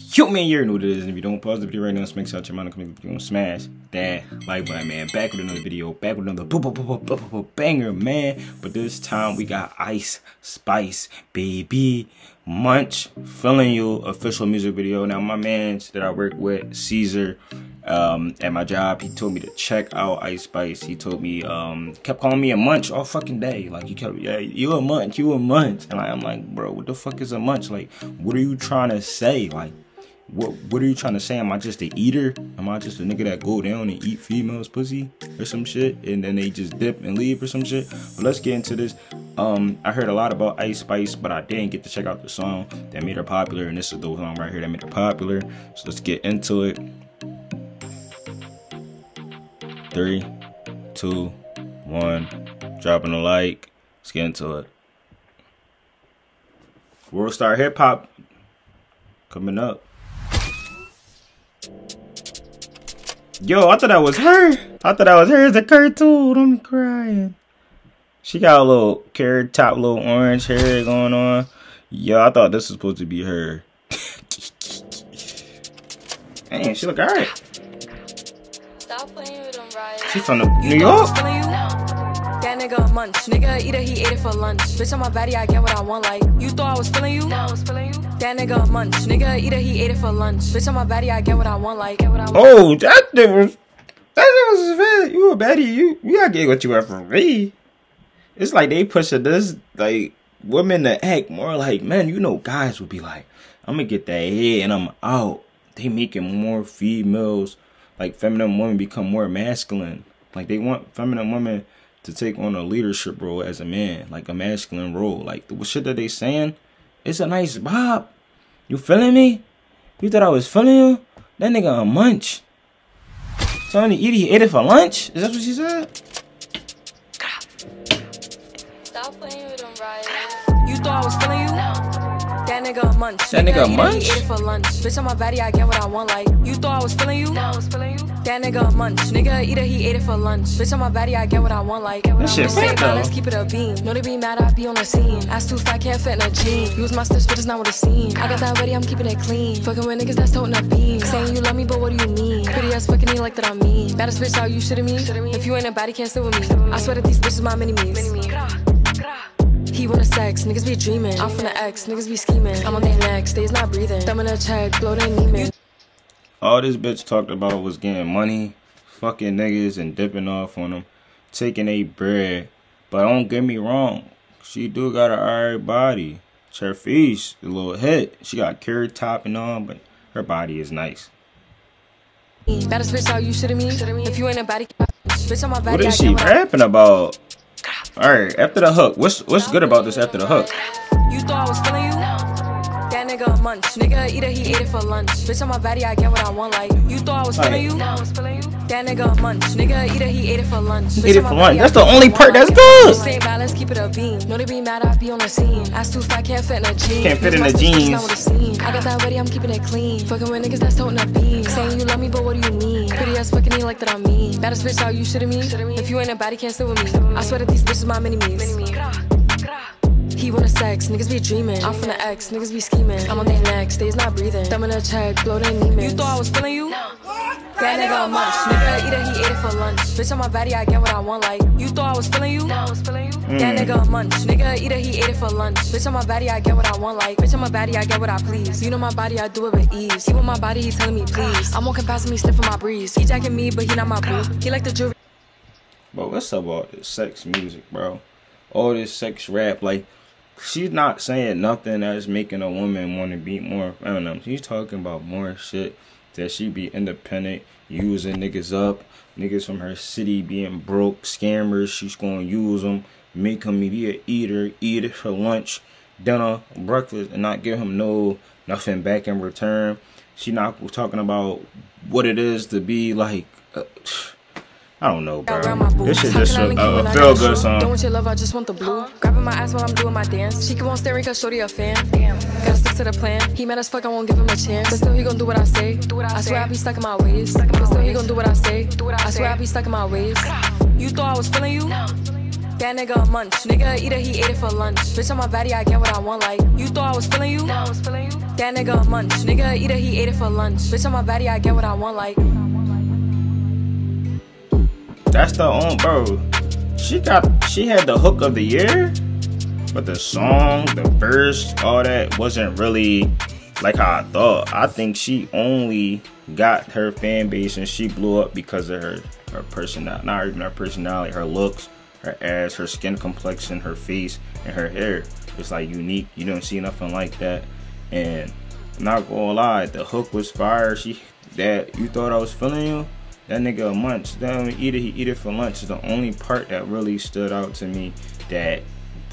Yo, man, you're new to this. If you don't pause the video right now, smash out your mind and come smash that like button, man. Back with another video, back with another banger, man. But this time we got Ice Spice, baby. Munch, feeling you official music video. Now, my man that I work with, Caesar, um, at my job, he told me to check out Ice Spice. He told me, um, kept calling me a munch all fucking day. Like, you kept, yeah, you a munch, you a munch. And I'm like, bro, what the fuck is a munch? Like, what are you trying to say? Like, what what are you trying to say? Am I just a eater? Am I just a nigga that go down and eat females pussy or some shit and then they just dip and leave or some shit? But let's get into this. Um, I heard a lot about Ice Spice, but I didn't get to check out the song that made her popular, and this is the song right here that made her popular. So let's get into it. Three, two, one. Dropping a like. Let's get into it. World Star Hip Hop coming up. Yo, I thought that was her. I thought that was her as a cartoon. I'm crying. She got a little carrot top, little orange hair going on. Yo, I thought this was supposed to be her. Damn, she look alright. She from New York? That nigga munch. Nigga eat it, he ate it for lunch. Bitch, on my body, I get what I want. Like, you thought I was feeling you? No, I was feeling you. That nigga munch. Nigga eat it, he ate it for lunch. Bitch, on my body, I get what I want. Like, get what I want. Oh, that nigga was. That nigga was bad. You a baddie. You, you gotta get what you want from me. It's like they pushing this, like, women to act more like men. You know, guys would be like, I'm gonna get that head and I'm out. They making more females, like, feminine women become more masculine. Like, they want feminine women to take on a leadership role as a man, like a masculine role. Like, the shit that they saying it's a nice bob. You feeling me? You thought I was feeling you? That nigga a munch. You eat he ate it for lunch? Is that what she said? Stop playing with them, You thought I was feeling you? That nigga a munch. That nigga a munch? He ate it for lunch. Bitch, on my body, I get what I want. Like, you thought I was feeling you? No, I was feeling you. That nigga a munch. Nigga eat it, he ate it for lunch. Bitch on my body, I get what I want. Like, that shit fat though. Let's keep it a beam. No, they be mad, I be on the scene. Ass too fat, can't fit in a jean. Use my stitch, but it's not what it seems. I got that ready, I'm keeping it clean. Fucking with niggas that's toting a beam. Saying you love me, but what do you mean? Pretty ass fucking me like that I'm mean. Baddest bitch out, you shitting me? If you ain't a body, can't sit with me. I swear that these bitches my mini me's. He wanna sex, niggas be dreaming. I'm from the X, niggas be scheming. I'm on their necks, they's not breathing. Thumb in a check, blow their Neiman. All this bitch talked about was getting money, fucking niggas, and dipping off on them, taking a bread. But don't get me wrong, she do got an alright body. Her face, a little hit. She got carrot top and all, but her body is nice. Baddest bitch out, you me? If you ain't a body, bitch on my body. What is she rapping about? All right, after the hook, what's what's good about this after the hook? You thought I was feeling you? That nigga munch. Nigga eat it, he ate it for lunch. Bitch on my body, I get what I want. Like you thought I was feeling you? I was feeling you. That nigga munch. Nigga eat it, he ate it for lunch. Bitch ate it for lunch. That's the only part that's good. Same balance, keep it a beam. No, they be mad, I be on the scene. Ass too fat, can't fit in a jeans. Can't fit in the jeans. I got that ready, I'm keeping it clean. Fucking with niggas that's toting a beam. Saying you love me, but what do you mean? Pretty ass fucking me like that I'm mean. Baddest bitch out, you shitting me? If you ain't a body, can't sit with me. I swear that these bitches my mini me's. He wanna sex, niggas be dreaming. I'm from the X, niggas be scheming. I'm on their necks, they's not breathing. Thumb in a check, blow their Neiman. You thought I was feeling you? That nigga a munch. Nigga eat it, he ate it for lunch. Bitch on my body, I get what I want. Like, you thought I was feeling you? No, I was feeling you. Mm. That nigga a munch. Nigga eat it, he ate it for lunch. Bitch on my body, I get what I want. Like, bitch on my body, I get what I please. You know my body, I do it with ease. He want my body, he telling me please. I'm walking past me, sniffing my breeze. He jacking me, but he not my boo. He like the jewelry. But what's up all this sex music, bro? All this sex rap, like she's not saying nothing that's making a woman want to be more feminine. She's talking about more shit that she be independent, using niggas up, niggas from her city being broke, scammers. She's gonna use them, make him be a eater, eat it for lunch, dinner, breakfast, and not give him no nothing back in return. She not talking about what it is to be like. Uh, I don't know, bro. This is just a, a, a feel good song. Don't want your love, I just want the blue. Grabbing my ass while I'm doing my dance. She keep on staring cause shorty a fan. Damn. Gotta stick to the plan. He mad as fuck, I won't give him a chance. But still, he gon' do what I say. Do what I I swear I be stuck in my ways. But still, he gon' do what I say. I swear I be stuck in my ways. You thought I was feeling you? No. That nigga a munch. Nigga eat it, he ate it for lunch. Bitch, on my body, I get what I want. Like, you thought I was feeling you? Nah, I was feeling you. That nigga a munch. Nigga eat it, he ate it for lunch. Bitch, on my body, I get what I want. Like, That's the own bro. She got she had the hook of the year, but the song, the verse, all that wasn't really like how I thought. I think she only got her fan base and she blew up because of her her personality, not even her personality, her looks, her ass, her skin complexion, her face, and her hair. It's like unique. You don't see nothing like that. And I'm not gonna lie, the hook was fire. She that you thought I was feeling you. That nigga a munch. Damn, eat it. He eat it for lunch. Is the only part that really stood out to me. That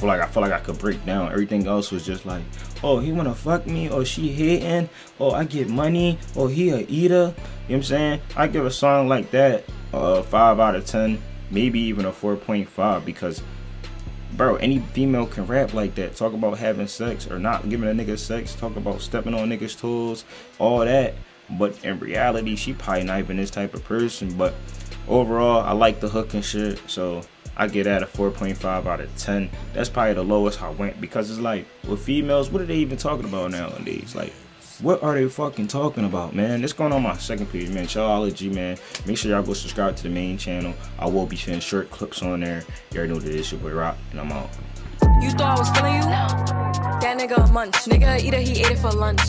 like I felt like I could break down. Everything else was just like, oh, he wanna fuck me, or she hating, or I get money, or he a eater. You know what I'm saying? I give a song like that a five out of ten, maybe even a 4.5 because bro, any female can rap like that. Talk about having sex or not giving a nigga sex. Talk about stepping on niggas' toes, all that. But in reality, she probably not even this type of person. But overall, I like the hook and shit. So I get that a 4.5 out of 10. That's probably the lowest I went because it's like with females, what are they even talking about nowadays? Like, what are they fucking talking about, man? It's going on my second page, man. Chillology, man. Make sure y'all go subscribe to the main channel. I will be sharing short clips on there. You already know that it's your boy Rock, and I'm out. you thought I was you? That nigga munch. Nigga it, he ate it for lunch.